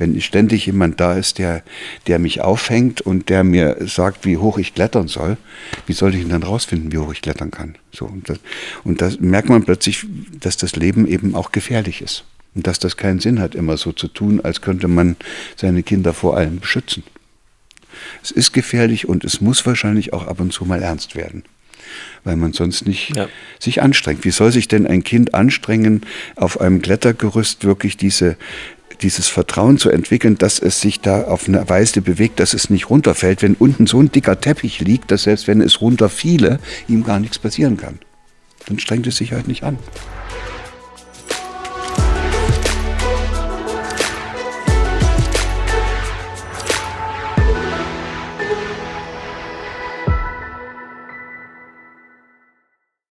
Wenn ständig jemand da ist, der, der mich aufhängt und der mir sagt, wie hoch ich klettern soll, wie soll ich denn dann rausfinden, wie hoch ich klettern kann? So, und, das, und das merkt man plötzlich, dass das Leben eben auch gefährlich ist. Und dass das keinen Sinn hat, immer so zu tun, als könnte man seine Kinder vor allem beschützen. Es ist gefährlich und es muss wahrscheinlich auch ab und zu mal ernst werden weil man sonst nicht ja. sich anstrengt. Wie soll sich denn ein Kind anstrengen, auf einem Klettergerüst wirklich diese, dieses Vertrauen zu entwickeln, dass es sich da auf eine Weise bewegt, dass es nicht runterfällt, wenn unten so ein dicker Teppich liegt, dass selbst wenn es runterfiele, ihm gar nichts passieren kann. Dann strengt es sich halt nicht an.